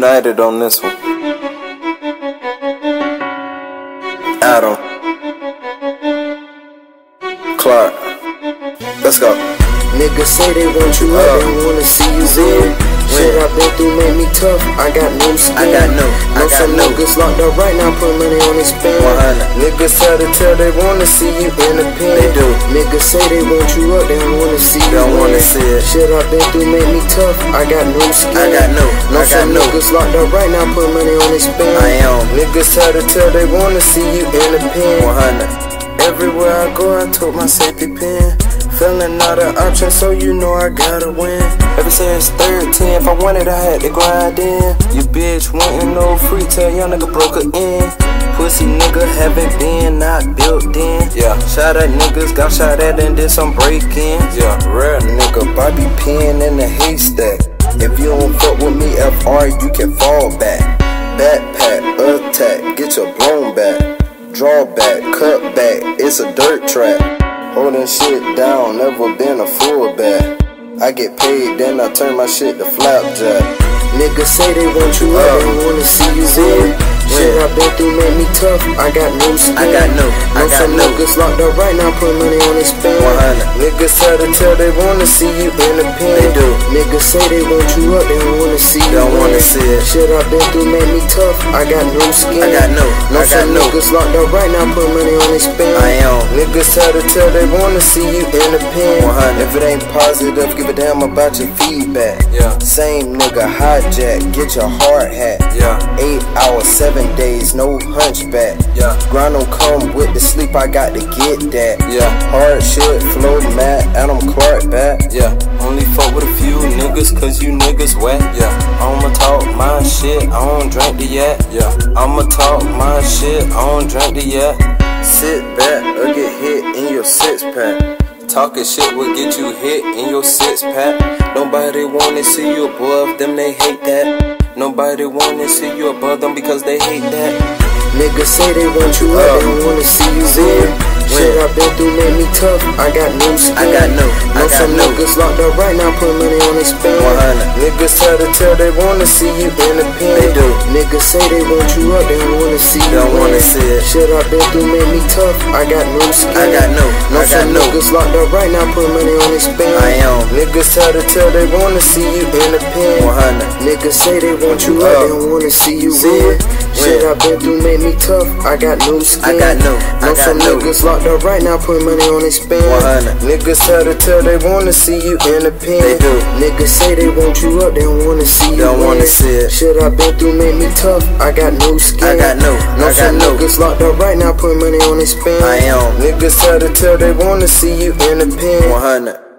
united on this one. Adam. Clark. Let's go. Niggas say they want you up, Uh, they wanna see you win. it? Shit I've been through made me tough. I got no skin. I got no, I got some no. niggas locked up right now, put money on his pen. 100. Niggas tell to tell they wanna see you in the pen. They do. Niggas say they want you up, they don't wanna see you Don't wanna see it. Shit I've been through made me tough. I got no skin. I got no, I got no. niggas locked up right now, put money on his pen. I am. Niggas tell to tell they wanna see you in the pen. 100. Everywhere I go, I took my safety pin. Feeling not an option, so you know I gotta win. Ever since 13, if I wanted, I had to grind in. You bitch wanting no free, tell young nigga broke her in. Pussy nigga haven't been, not built in. Yeah. Shot at niggas, got shot at and did some breaking. Yeah. Rare nigga, Bobby pin in the haystack. If you don't fuck with me, FR, you can fall back. Backpack, attack, get your blown back. Draw back, cut back, it's a dirt trap. Holding shit down, never been a fullback. I get paid, then I turn my shit to flapjack. Niggas say they want you up, Uh, they wanna see you win. Shit Win. I been through made me tough, I got no skin. I got no, I got some no. niggas locked up right now, put money on his pen. 100. Niggas tell to tell they wanna see you in the pen. They do. Niggas say they want you up, they wanna see you Don't wanna see it. Shit I've been through made me tough, I got no skin. I got no, Know I got no. niggas locked up right now, put money on his pen. I am. Niggas tell to tell they wanna see you in the pen. 100. If it ain't positive, give a damn about your feedback. Yeah. Same nigga hijack, get your hard hat. Yeah. Eight hours, seven days, no hunchback. Yeah. Grind don't come with the sleep, I got to get that. Yeah. Hard shit, flow mad, Adam Clark back. Yeah. Only fuck with a few niggas, cause you niggas wet. Yeah. I'ma talk my shit, I don't drink the yet. Yeah. I'ma talk my shit, I don't drink the yet. Sit back or get hit in your six pack. Talking shit will get you hit in your six pack. Nobody wanna see you above them, they hate that. Nobody wanna see you above them because they hate that. Niggas say they want you up, they wanna see you it? Shit I've been through made me tough, I got no skin. I got no, I Know got some no. niggas locked up right now, put money on his pen. 100. Niggas tell to tell they wanna see you in the pen. They do. Niggas say they want you up, they don't wanna see you Don't wanna see it. Shit I've been through made me tough, I got no skin. I got no, I Know got some no. niggas locked up right now, put money on his pen. I am. Niggas tell to tell they wanna see you in the pen. 100. Niggas say they want you up, oh. they don't wanna see you see it? Shit I've been through made me tough, I got no skin. I got no, I Know got some no. niggas locked up right now, put money on his pen. 100. Niggas tell to tell they wanna see you in the pen. They do. Niggas say they want you up, they don't wanna see you Don't wanna see it. Shit I been through made me tough, I got no skin. I got no, Know I got no. niggas locked up right now, put money on his pen. I am. Niggas tell to tell they wanna see you in the pen. 100.